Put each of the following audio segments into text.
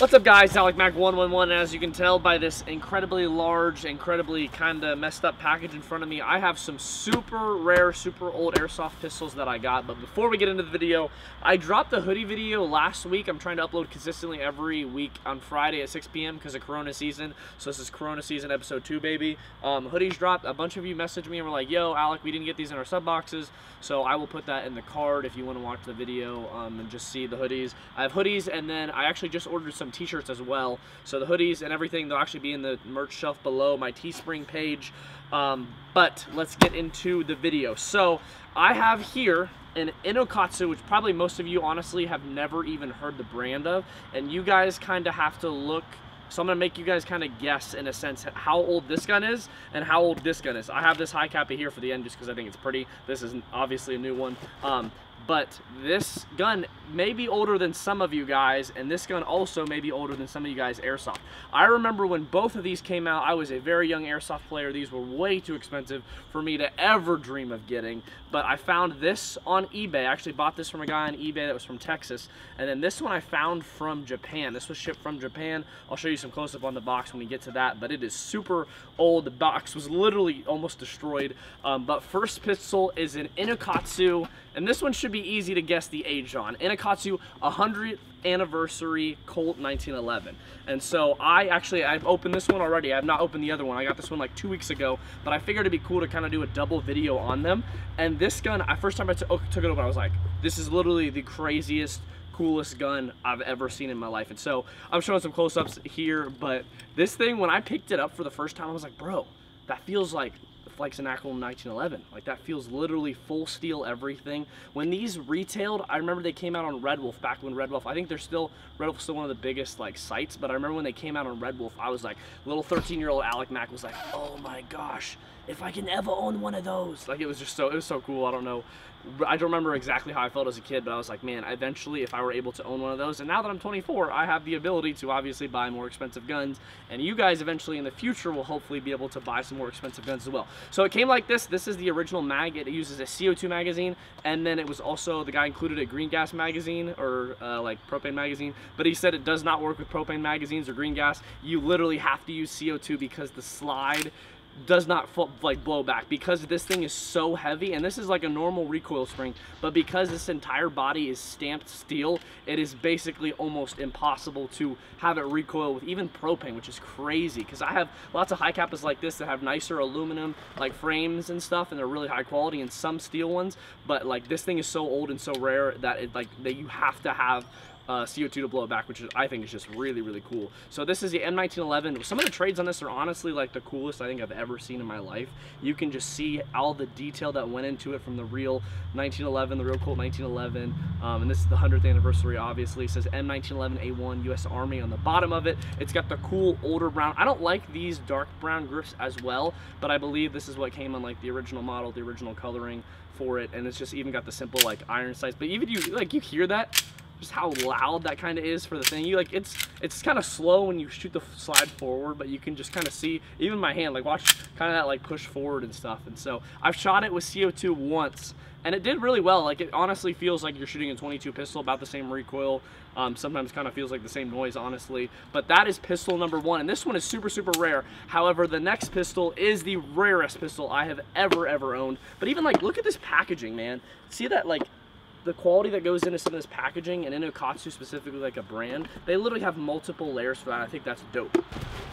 What's up guys, Alec Mac 111 as you can tell by this incredibly large, incredibly kind of messed up package in front of me, I have some super rare, super old airsoft pistols that I got. But before we get into the video, I dropped the hoodie video last week. I'm trying to upload consistently every week on Friday at 6 p.m. because of Corona season. So this is Corona season episode 2, baby. Um, hoodies dropped. A bunch of you messaged me and were like, yo, Alec, we didn't get these in our sub boxes. So I will put that in the card if you want to watch the video um, and just see the hoodies. I have hoodies and then I actually just ordered some t-shirts as well. So the hoodies and everything, they'll actually be in the merch shelf below my Teespring page. Um, but let's get into the video. So I have here an Inokatsu, which probably most of you honestly have never even heard the brand of. And you guys kind of have to look so I'm gonna make you guys kind of guess in a sense how old this gun is and how old this gun is. I have this high cappy here for the end just because I think it's pretty. This is obviously a new one. Um, but this gun may be older than some of you guys, and this gun also may be older than some of you guys airsoft. I remember when both of these came out, I was a very young airsoft player. These were way too expensive for me to ever dream of getting, but I found this on eBay. I actually bought this from a guy on eBay that was from Texas, and then this one I found from Japan. This was shipped from Japan. I'll show you some close-up on the box when we get to that, but it is super old. The box was literally almost destroyed, um, but first pistol is an Inokatsu and this one should be easy to guess the age on. Inokatsu 100th anniversary Colt 1911. And so I actually, I've opened this one already. I have not opened the other one. I got this one like two weeks ago, but I figured it'd be cool to kind of do a double video on them. And this gun, I first time I took it open, I was like, this is literally the craziest, coolest gun I've ever seen in my life. And so I'm showing some close-ups here, but this thing, when I picked it up for the first time, I was like, bro, that feels like Flex and Ackle 1911. Like that feels literally full steel everything. When these retailed, I remember they came out on Red Wolf back when Red Wolf, I think they're still, Red Wolf's still one of the biggest like sites, but I remember when they came out on Red Wolf, I was like, little 13 year old Alec Mac was like, oh my gosh, if I can ever own one of those. Like it was just so, it was so cool. I don't know. I don't remember exactly how I felt as a kid, but I was like, man, eventually if I were able to own one of those, and now that I'm 24, I have the ability to obviously buy more expensive guns, and you guys eventually in the future will hopefully be able to buy some more expensive guns as well. So it came like this. This is the original mag. It uses a CO2 magazine, and then it was also, the guy included a green gas magazine, or uh, like propane magazine, but he said it does not work with propane magazines or green gas. You literally have to use CO2 because the slide does not like blow back because this thing is so heavy and this is like a normal recoil spring but because this entire body is stamped steel it is basically almost impossible to have it recoil with even propane which is crazy because I have lots of high capas like this that have nicer aluminum like frames and stuff and they're really high quality and some steel ones but like this thing is so old and so rare that it like that you have to have uh, CO2 to blow it back, which is, I think is just really, really cool. So this is the M1911. Some of the trades on this are honestly like the coolest I think I've ever seen in my life. You can just see all the detail that went into it from the real 1911, the real Colt 1911. Um, and this is the 100th anniversary, obviously. It says M1911A1 U.S. Army on the bottom of it. It's got the cool older brown. I don't like these dark brown grips as well, but I believe this is what came on like the original model, the original coloring for it. And it's just even got the simple like iron sights. But even you, like you hear that, just how loud that kind of is for the thing. You like it's it's kind of slow when you shoot the slide forward, but you can just kind of see even my hand like watch kind of that like push forward and stuff. And so I've shot it with CO2 once and it did really well. Like it honestly feels like you're shooting a 22 pistol, about the same recoil. Um, sometimes kind of feels like the same noise, honestly. But that is pistol number one, and this one is super, super rare. However, the next pistol is the rarest pistol I have ever, ever owned. But even like, look at this packaging, man. See that like the quality that goes into some of this packaging and Inokatsu specifically like a brand, they literally have multiple layers for that. I think that's dope.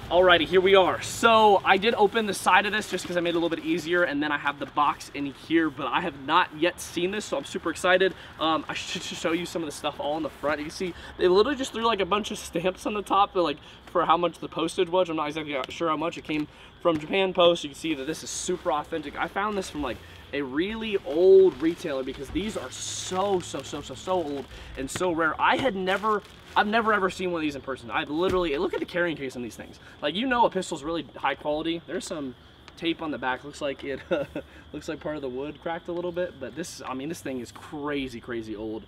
Alrighty, here we are. So I did open the side of this just because I made it a little bit easier and then I have the box in here, but I have not yet seen this, so I'm super excited. Um, I should show you some of the stuff all in the front. You see, they literally just threw like a bunch of stamps on the top, but like for how much the postage was. I'm not exactly sure how much it came from Japan Post. You can see that this is super authentic. I found this from like a really old retailer because these are so, so, so, so, so old and so rare. I had never, I've never ever seen one of these in person. I've literally, look at the carrying case on these things. Like, you know a pistol's really high quality. There's some tape on the back. Looks like it, looks like part of the wood cracked a little bit, but this, I mean, this thing is crazy, crazy old.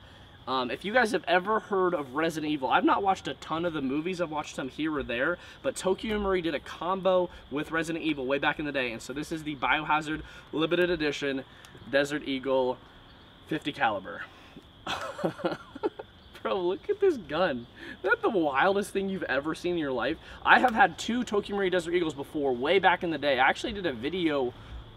Um, if you guys have ever heard of Resident Evil, I've not watched a ton of the movies, I've watched some here or there, but Tokyo Marui did a combo with Resident Evil way back in the day, and so this is the Biohazard Limited Edition Desert Eagle 50 caliber. Bro, look at this gun. Isn't that the wildest thing you've ever seen in your life? I have had two Tokyo Desert Eagles before, way back in the day. I actually did a video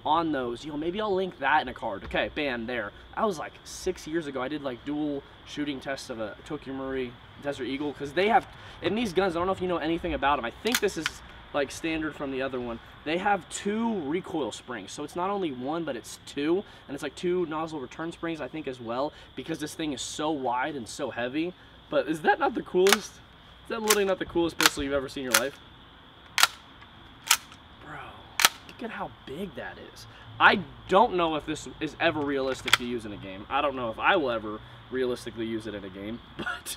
on those. You know, maybe I'll link that in a card. Okay, bam, there. I was like six years ago. I did like dual shooting tests of a Tokyo Marui Desert Eagle because they have, in these guns, I don't know if you know anything about them. I think this is like standard from the other one. They have two recoil springs. So it's not only one, but it's two. And it's like two nozzle return springs, I think, as well, because this thing is so wide and so heavy. But is that not the coolest? Is that literally not the coolest pistol you've ever seen in your life? Bro, look at how big that is. I don't know if this is ever realistic to use in a game. I don't know if I will ever realistically use it in a game, but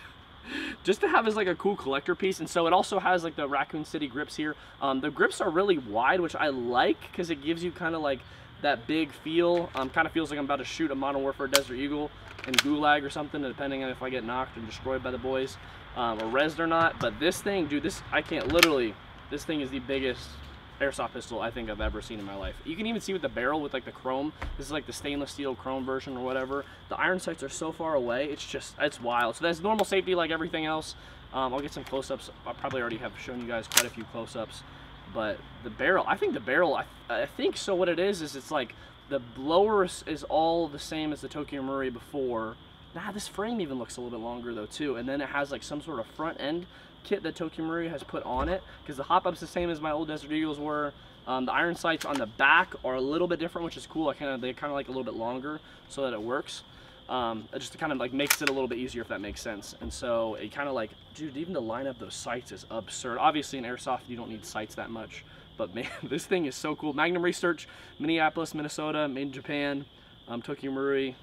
just to have as like a cool collector piece. And so it also has like the Raccoon City grips here. Um, the grips are really wide, which I like because it gives you kind of like that big feel. Um, kind of feels like I'm about to shoot a Modern Warfare Desert Eagle in Gulag or something, depending on if I get knocked and destroyed by the boys um, or rezzed or not. But this thing, dude, this I can't literally. This thing is the biggest airsoft pistol I think I've ever seen in my life. You can even see with the barrel with like the chrome. This is like the stainless steel chrome version or whatever. The iron sights are so far away. It's just, it's wild. So that's normal safety like everything else. Um, I'll get some close-ups. I probably already have shown you guys quite a few close-ups. But the barrel, I think the barrel, I, I think so what it is, is it's like the blower is all the same as the Tokyo Marui before. Nah, this frame even looks a little bit longer though too. And then it has like some sort of front end kit that Tokyo Marui has put on it because the hop up's the same as my old Desert Eagles were. Um, the iron sights on the back are a little bit different, which is cool. I kind of they kind of like a little bit longer so that it works. Um, it just kind of like makes it a little bit easier if that makes sense. And so it kind of like, dude, even to line up those sights is absurd. Obviously in airsoft you don't need sights that much, but man, this thing is so cool. Magnum Research, Minneapolis, Minnesota, made in Japan, um, Tokyo Marui,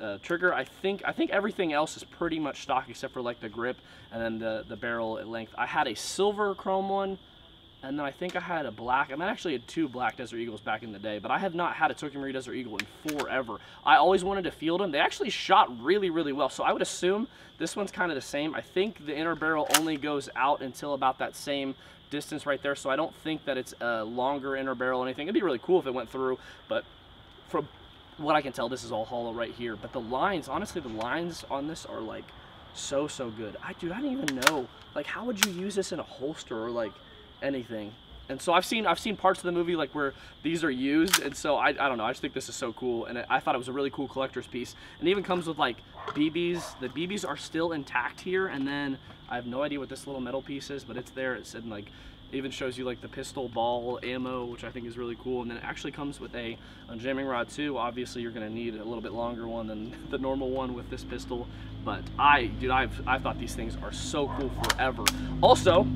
uh, trigger. I think I think everything else is pretty much stock except for like the grip and then the, the barrel at length. I had a silver chrome one and then I think I had a black. I mean, I actually had two black Desert Eagles back in the day, but I have not had a Tokyo Marui Desert Eagle in forever. I always wanted to field them. They actually shot really, really well, so I would assume this one's kind of the same. I think the inner barrel only goes out until about that same distance right there, so I don't think that it's a longer inner barrel or anything. It'd be really cool if it went through, but from what I can tell, this is all hollow right here. But the lines, honestly, the lines on this are like so, so good. I, dude, I didn't even know. Like, how would you use this in a holster or like anything? And so I've seen I've seen parts of the movie like where these are used, and so I, I don't know. I just think this is so cool, and I thought it was a really cool collector's piece. And even comes with like BBs. The BBs are still intact here, and then I have no idea what this little metal piece is, but it's there. It said like even shows you like the pistol ball ammo, which I think is really cool. And then it actually comes with a, a jamming rod too. Obviously you're gonna need a little bit longer one than the normal one with this pistol. But I, dude, I've, I've thought these things are so cool forever. Also,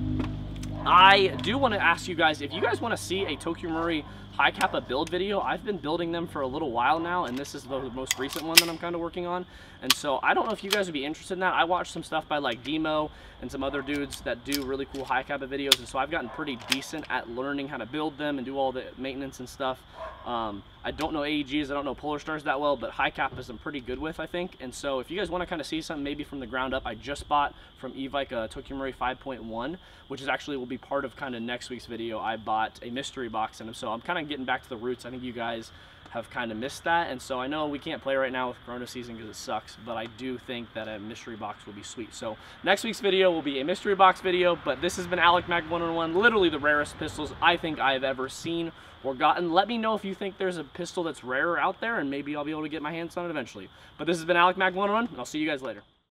I do want to ask you guys, if you guys want to see a Tokyo Marui high kappa build video, I've been building them for a little while now, and this is the most recent one that I'm kind of working on. And so I don't know if you guys would be interested in that. I watched some stuff by like Demo and some other dudes that do really cool high kappa videos, and so I've gotten pretty decent at learning how to build them and do all the maintenance and stuff. Um, I don't know AEGs, I don't know Polar Stars that well, but high kappas I'm pretty good with, I think. And so if you guys want to kind of see something maybe from the ground up, I just bought from Evike uh, a Tokyo Marui 5.1, which is actually will be part of kind of next week's video. I bought a mystery box, and so I'm kind of getting back to the roots. I think you guys have kind of missed that. And so I know we can't play right now with Corona season because it sucks, but I do think that a mystery box will be sweet. So next week's video will be a mystery box video, but this has been Alec Mac 101, literally the rarest pistols I think I've ever seen or gotten. Let me know if you think there's a pistol that's rarer out there and maybe I'll be able to get my hands on it eventually. But this has been Alec Mac 101 and I'll see you guys later.